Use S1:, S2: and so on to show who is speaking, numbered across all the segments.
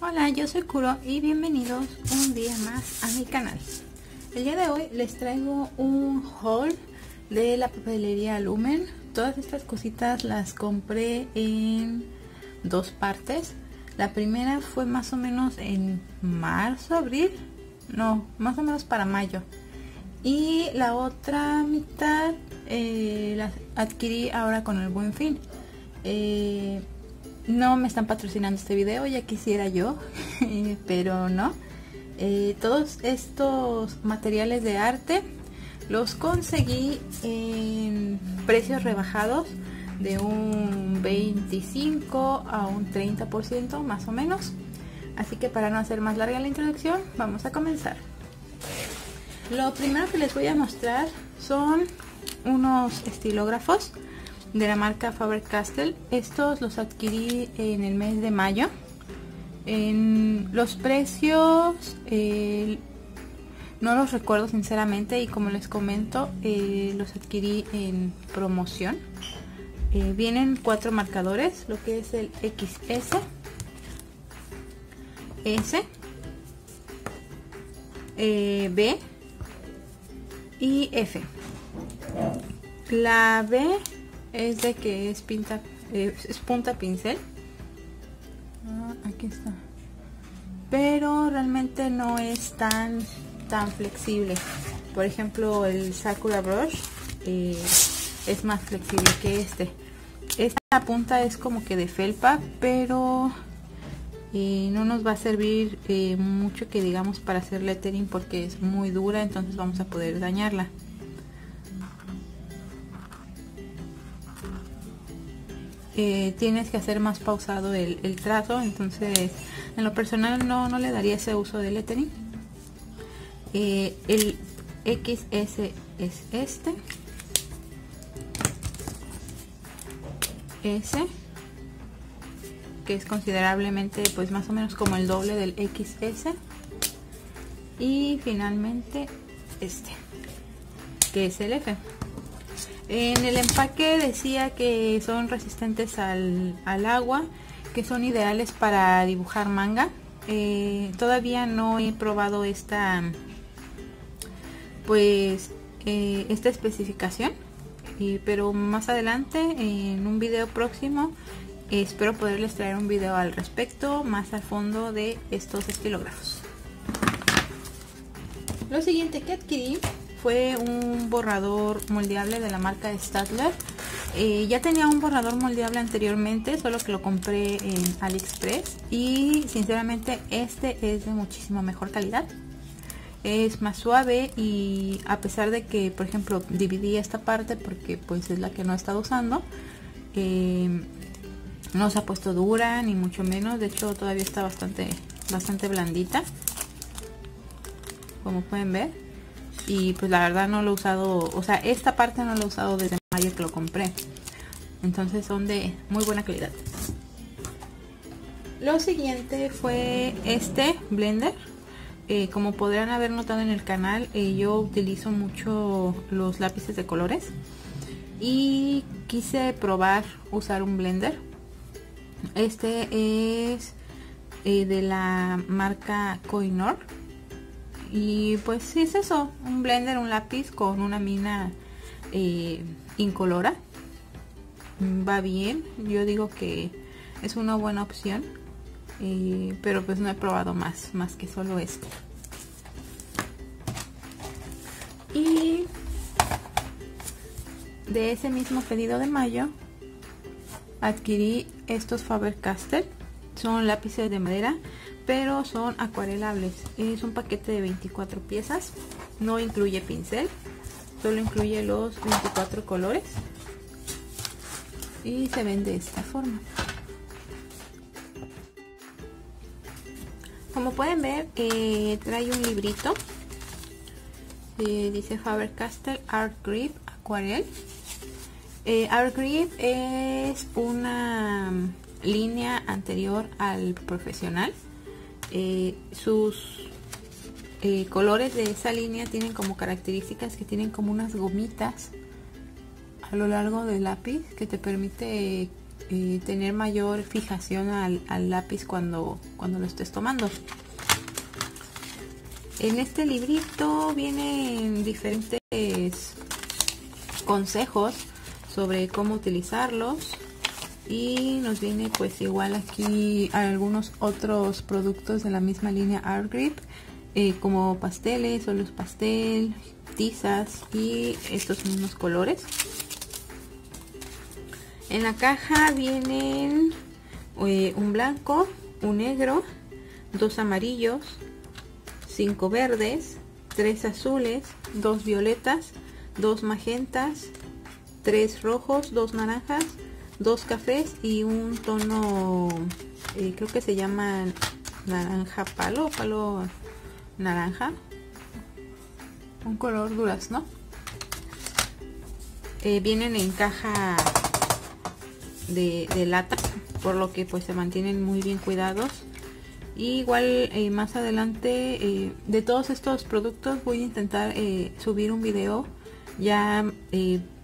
S1: Hola, yo soy Kuro y bienvenidos un día más a mi canal. El día de hoy les traigo un haul de la papelería Lumen. Todas estas cositas las compré en dos partes. La primera fue más o menos en marzo, abril. No, más o menos para mayo. Y la otra mitad eh, la adquirí ahora con el buen fin. Eh, no me están patrocinando este video, ya quisiera yo, pero no. Eh, todos estos materiales de arte los conseguí en precios rebajados de un 25 a un 30% más o menos. Así que para no hacer más larga la introducción, vamos a comenzar. Lo primero que les voy a mostrar son unos estilógrafos de la marca Faber-Castell. Estos los adquirí en el mes de mayo. En los precios eh, no los recuerdo sinceramente y como les comento eh, los adquirí en promoción. Eh, vienen cuatro marcadores, lo que es el XS, S, B y F. La B es de que es pinta es punta pincel. Ah, aquí está. Pero realmente no es tan tan flexible. Por ejemplo el sakura brush eh, es más flexible que este. Esta punta es como que de felpa pero eh, no nos va a servir eh, mucho que digamos para hacer lettering porque es muy dura entonces vamos a poder dañarla tienes que hacer más pausado el, el, trazo entonces en lo personal no, no le daría ese uso de lettering. Eh, el XS es este. S que es considerablemente pues más o menos como el doble del XS y finalmente este que es el F en el empaque decía que son resistentes al, agua, que son ideales para dibujar manga. Eh, todavía no he probado esta, pues, eh, esta especificación, pero más adelante en un video próximo espero poderles traer un video al respecto, más al fondo de estos estilógrafos. Lo siguiente que adquirí fue un borrador moldeable de la marca Stadler. Eh, ya tenía un borrador moldeable anteriormente, solo que lo compré en AliExpress y sinceramente este es de muchísima mejor calidad. Es más suave y a pesar de que, por ejemplo, dividí esta parte porque pues es la que no he estado usando, eh, no se ha puesto dura ni mucho menos, de hecho todavía está bastante, bastante blandita, como pueden ver y pues la verdad no lo he usado, o sea, esta parte no lo he usado desde mayo que lo compré. Entonces son de muy buena calidad. Lo siguiente fue este blender. Eh, como podrán haber notado en el canal, eh, yo utilizo mucho los lápices de colores. Y quise probar usar un blender. Este es eh, de la marca Coinor y pues sí es eso, un blender, un lápiz con una mina eh, incolora. Va bien, yo digo que es una buena opción. Eh, pero pues no he probado más, más que solo este. Y de ese mismo pedido de mayo adquirí estos Faber-Castell. Son lápices de madera pero son acuarelables. Es un paquete de 24 piezas, no incluye pincel, solo incluye los 24 colores y se ven de esta forma. Como pueden ver, eh, trae un librito. Eh, dice Faber-Castell Art Grip Aquarel. Eh, Art Grip es una línea anterior al profesional eh, sus eh, colores de esa línea tienen como características que tienen como unas gomitas a lo largo del lápiz que te permite eh, tener mayor fijación al, al, lápiz cuando, cuando lo estés tomando. En este librito vienen diferentes consejos sobre cómo utilizarlos y nos viene pues igual aquí algunos otros productos de la misma línea Art Grip eh, como pasteles, los pastel, tizas y estos mismos colores. En la caja vienen eh, un blanco, un negro, dos amarillos, cinco verdes, tres azules, dos violetas, dos magentas, tres rojos, dos naranjas, dos cafés y un tono, eh, creo que se llama naranja palo, palo naranja, un color durazno. Eh, vienen en caja de, lata, por lo que pues se mantienen muy bien cuidados. Y igual eh, más adelante de todos estos productos voy a intentar subir un video ya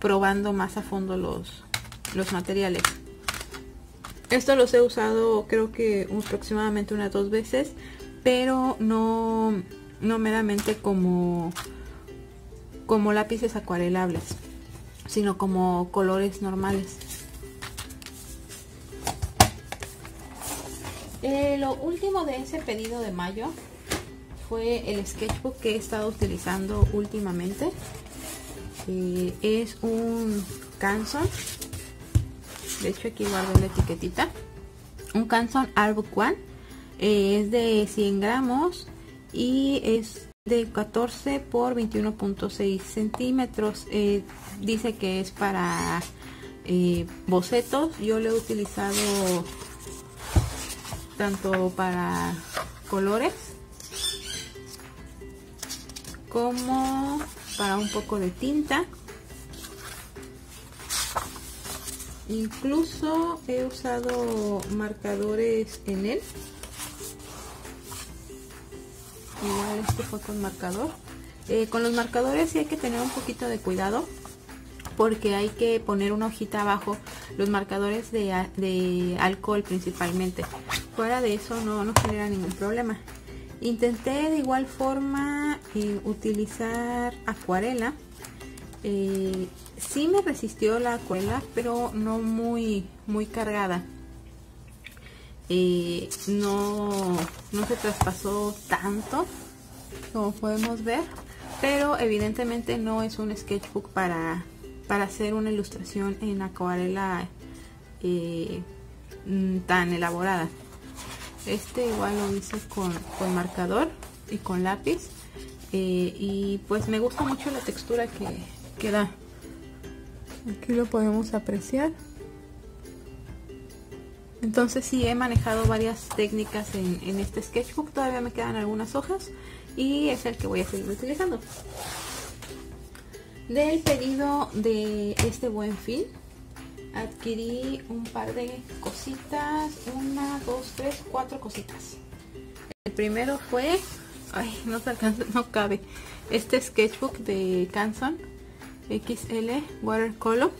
S1: probando más a fondo los, los materiales. Estos los he usado creo que aproximadamente unas dos veces, pero no, no meramente como, como lápices acuarelables, sino como colores normales. Eh, lo último de ese pedido de mayo fue el sketchbook que he estado utilizando últimamente. Eh, es un Canson de hecho aquí guardo la etiquetita. Un Canson Artbook One eh, es de 100 gramos y es de 14 por 21.6 centímetros. Eh, dice que es para eh, bocetos. Yo lo he utilizado tanto para colores como para un poco de tinta Incluso he usado marcadores en él. Igual este fue con marcador. Eh, con los marcadores sí hay que tener un poquito de cuidado porque hay que poner una hojita abajo los marcadores de, alcohol principalmente. Fuera de eso no, genera ningún problema. Intenté de igual forma eh, utilizar acuarela. Eh, sí me resistió la acuarela, pero no muy, muy cargada. Eh, no, no se traspasó tanto como podemos ver, pero evidentemente no es un sketchbook para, para hacer una ilustración en acuarela eh, mm, tan elaborada. Este igual lo hice con, marcador y con lápiz. Eh, y pues me gusta mucho la textura que, que da. Aquí lo podemos apreciar. Entonces sí he manejado varias técnicas en, este sketchbook. Todavía me quedan algunas hojas y es el que voy a seguir utilizando. Del pedido de este buen fin adquirí un par de cositas una, dos, tres, cuatro cositas. El primero fue ay no se alcanza, no cabe este sketchbook de Canson XL Watercolor.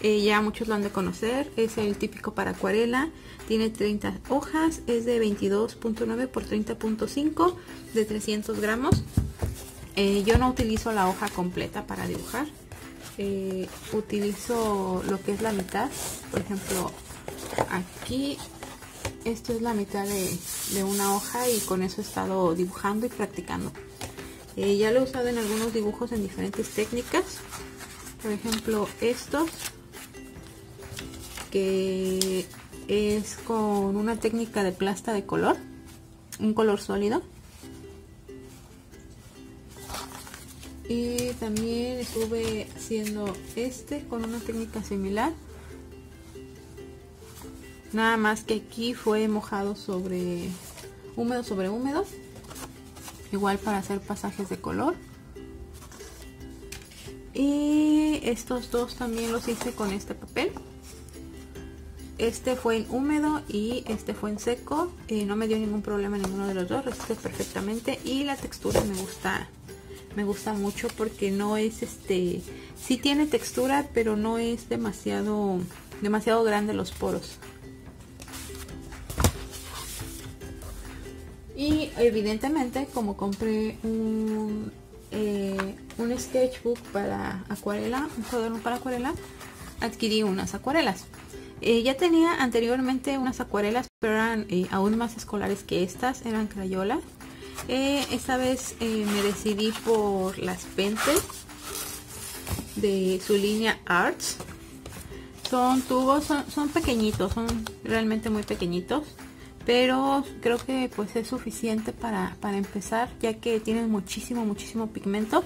S1: Eh, ya muchos lo han de conocer. Es el típico para acuarela. Tiene 30 hojas. Es de 22.9 por 30.5 de 300 gramos. Eh, yo no utilizo la hoja completa para dibujar. Eh, utilizo lo que es la mitad. Por ejemplo, aquí esto es la mitad de, de una hoja y con eso he estado dibujando y practicando. Ya lo he usado en algunos dibujos en diferentes técnicas. Por ejemplo, estos. Que es con una técnica de plasta de color. Un color sólido. Y también estuve haciendo este con una técnica similar. Nada más que aquí fue mojado sobre húmedo sobre húmedo igual para hacer pasajes de color. Y estos dos también los hice con este papel. Este fue en húmedo y este fue en seco. Eh, no me dio ningún problema ninguno de los dos resiste perfectamente. Y la textura me gusta me gusta mucho porque no es este sí tiene textura pero no es demasiado demasiado grandes los poros. Y evidentemente como compré un, eh, un sketchbook para acuarela, un cuaderno para acuarela, adquirí unas acuarelas. Eh, ya tenía anteriormente unas acuarelas, pero eran eh, aún más escolares que estas, eran crayolas. Eh, esta vez me decidí por las Pentel de su línea Arts. Son tubos, son, pequeñitos, son realmente muy pequeñitos. Pero creo que pues es suficiente para, para empezar, ya que tienen muchísimo, muchísimo pigmento.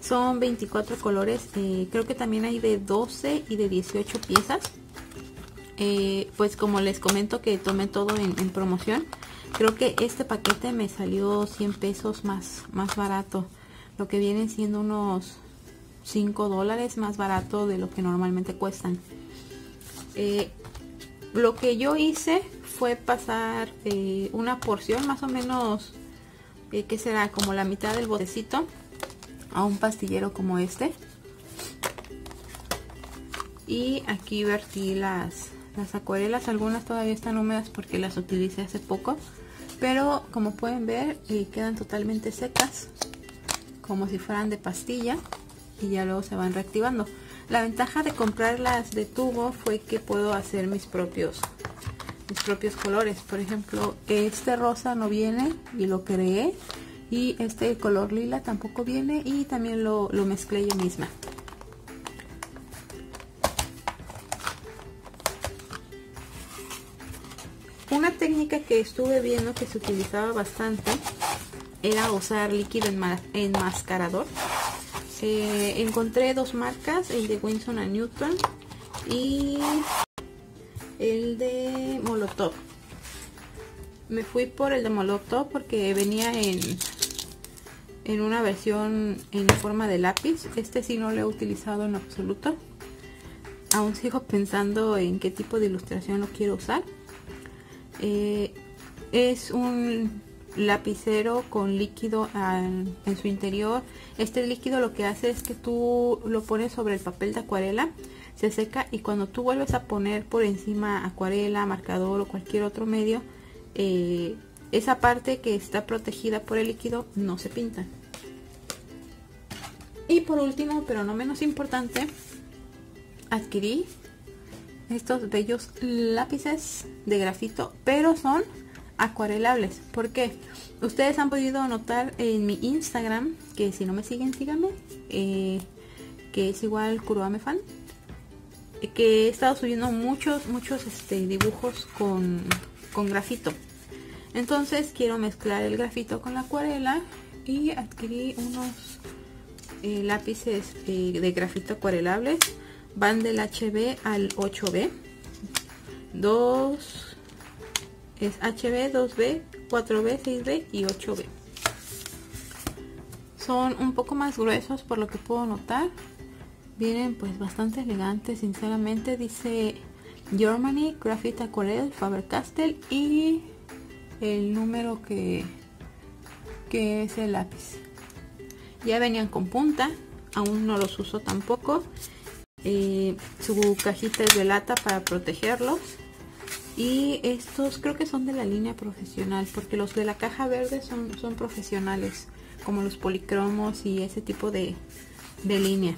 S1: Son 24 colores, creo que también hay de 12 y de 18 piezas. Eh, pues como les comento que tomé todo en, promoción creo que este paquete me salió 100 pesos más, más barato lo que vienen siendo unos 5 dólares más barato de lo que normalmente cuestan eh, lo que yo hice fue pasar eh, una porción más o menos que será como la mitad del botecito a un pastillero como este y aquí vertí las las acuarelas, algunas todavía están húmedas porque las utilicé hace poco. Pero como pueden ver, eh, quedan totalmente secas. Como si fueran de pastilla. Y ya luego se van reactivando. La ventaja de comprarlas de tubo fue que puedo hacer mis propios mis propios colores. Por ejemplo, este rosa no viene y lo creé. Y este color lila tampoco viene y también lo, lo mezclé yo misma. Una técnica que estuve viendo que se utilizaba bastante era usar líquido enmascarador. Eh, encontré dos marcas, el de Winston Newton y el de Molotov. Me fui por el de Molotov porque venía en, en una versión en forma de lápiz. Este sí no lo he utilizado en absoluto. Aún sigo pensando en qué tipo de ilustración lo quiero usar. Eh, es un lapicero con líquido en su interior. Este líquido lo que hace es que tú lo pones sobre el papel de acuarela, se seca y cuando tú vuelves a poner por encima acuarela, marcador o cualquier otro medio, eh, esa parte que está protegida por el líquido no se pinta. Y por último, pero no menos importante, adquirí estos bellos lápices de grafito, pero son acuarelables. porque Ustedes han podido notar en mi Instagram, que si no me siguen, síganme, eh, que es igual Kuruamefan, eh, que he estado subiendo muchos, muchos este, dibujos con, con grafito. Entonces quiero mezclar el grafito con la acuarela y adquirí unos eh, lápices de grafito acuarelables van del HB al 8B 2 es HB 2B 4B 6B y 8B son un poco más gruesos por lo que puedo notar. Vienen pues bastante elegantes sinceramente. Dice Germany Graphite Aquarelle Faber-Castell y el número que que es el lápiz. Ya venían con punta aún no los uso tampoco. Eh, su cajita es de lata para protegerlos y estos creo que son de la línea profesional porque los de la caja verde son, son profesionales como los policromos y ese tipo de, de línea.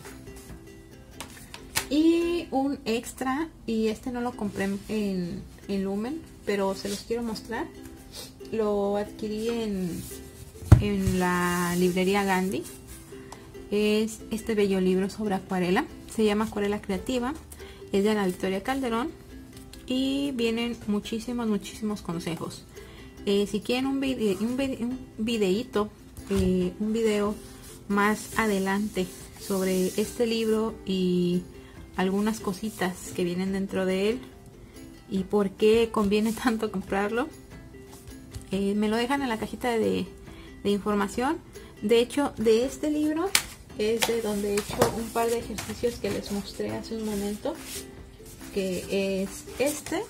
S1: Y un extra y este no lo compré en, en Lumen pero se los quiero mostrar. Lo adquirí en, en la librería Gandhi. Es este bello libro sobre acuarela. Se llama Acuarela Creativa, es de Ana Victoria Calderón y vienen muchísimos, muchísimos consejos. Eh, si quieren un, un, videíto, eh, un video más adelante sobre este libro y algunas cositas que vienen dentro de él y por qué conviene tanto comprarlo, eh, me lo dejan en la cajita de, de información. De hecho, de este libro es de donde he hecho un par de ejercicios que les mostré hace un momento que es este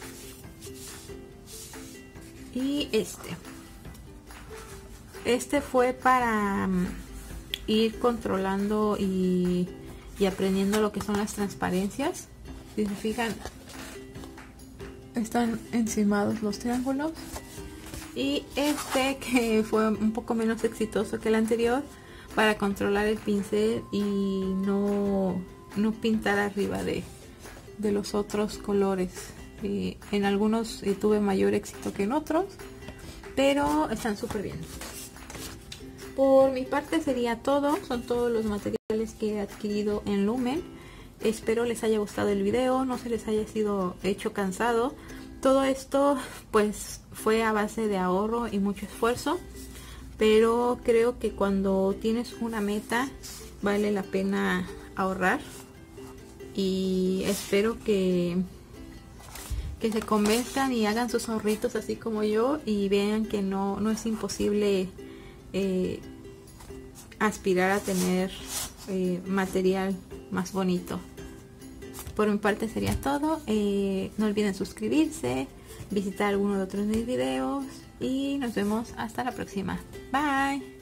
S1: y este. Este fue para mm, ir controlando y, y aprendiendo lo que son las transparencias. Si se fijan están encimados los triángulos. Y este que fue un poco menos exitoso que el anterior para controlar el pincel y no, no pintar arriba de, de los otros colores. En algunos eh, tuve mayor éxito que en otros pero están súper bien. Por mi parte sería todo son todos los materiales que he adquirido en Lumen espero les haya gustado el video no se les haya sido hecho cansado. Todo esto pues fue a base de ahorro y mucho esfuerzo pero creo que cuando tienes una meta vale la pena ahorrar y espero que que se convenzcan y hagan sus ahorritos así como yo y vean que no, no es imposible eh, aspirar a tener eh, material más bonito. Por mi parte sería todo eh, no olviden suscribirse visitar alguno de otros mis videos y nos vemos hasta la próxima. Bye